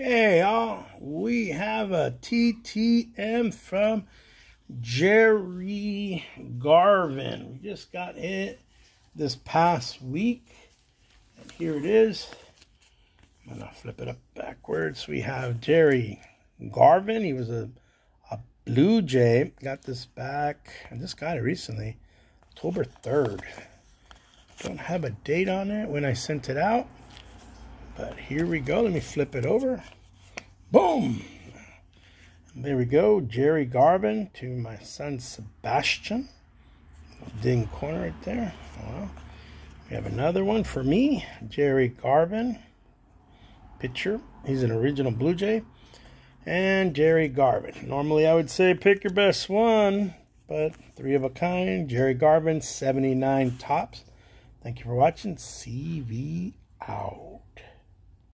Hey, y'all, we have a TTM from Jerry Garvin. We just got it this past week. And here it is. I'm going to flip it up backwards. We have Jerry Garvin. He was a, a Blue Jay. Got this back. I just got it recently, October 3rd. Don't have a date on it when I sent it out. Here we go. Let me flip it over. Boom! There we go. Jerry Garvin to my son Sebastian. Ding corner right there. Well, we have another one for me. Jerry Garvin. Pitcher. He's an original Blue Jay. And Jerry Garvin. Normally I would say pick your best one. But three of a kind. Jerry Garvin, 79 Topps. Thank you for watching. CV out.